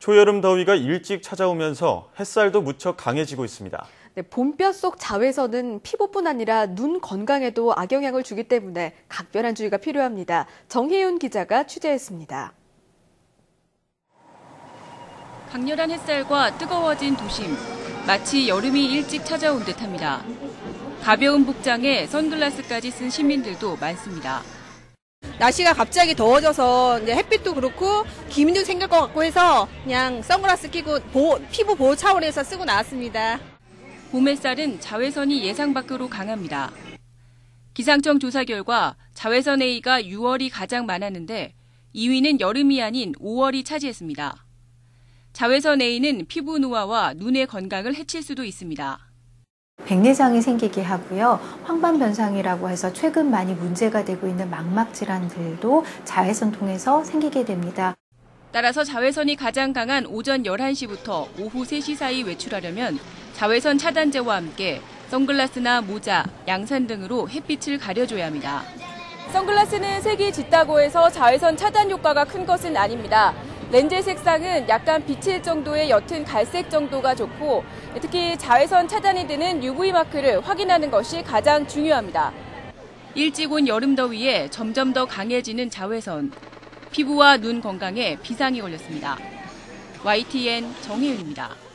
초여름 더위가 일찍 찾아오면서 햇살도 무척 강해지고 있습니다. 네, 봄볕 속 자외선은 피부뿐 아니라 눈 건강에도 악영향을 주기 때문에 각별한 주의가 필요합니다. 정혜윤 기자가 취재했습니다. 강렬한 햇살과 뜨거워진 도심, 마치 여름이 일찍 찾아온 듯합니다. 가벼운 복장에 선글라스까지 쓴 시민들도 많습니다. 날씨가 갑자기 더워져서 이제 햇빛도 그렇고 기민도 생길 것 같고 해서 그냥 선글라스 끼고 보호, 피부 보호 차원에서 쓰고 나왔습니다. 봄 햇살은 자외선이 예상 밖으로 강합니다. 기상청 조사 결과 자외선 A가 6월이 가장 많았는데 2위는 여름이 아닌 5월이 차지했습니다. 자외선 A는 피부 노화와 눈의 건강을 해칠 수도 있습니다. 백내장이 생기게 하고요. 황반변상이라고 해서 최근 많이 문제가 되고 있는 망막 질환들도 자외선 통해서 생기게 됩니다. 따라서 자외선이 가장 강한 오전 11시부터 오후 3시 사이 외출하려면 자외선 차단제와 함께 선글라스나 모자, 양산 등으로 햇빛을 가려줘야 합니다. 선글라스는 색이 짙다고 해서 자외선 차단 효과가 큰 것은 아닙니다. 렌즈 색상은 약간 비칠 정도의 옅은 갈색 정도가 좋고 특히 자외선 차단이 되는 UV 마크를 확인하는 것이 가장 중요합니다. 일찍 온 여름 더위에 점점 더 강해지는 자외선. 피부와 눈 건강에 비상이 걸렸습니다. YTN 정혜윤입니다.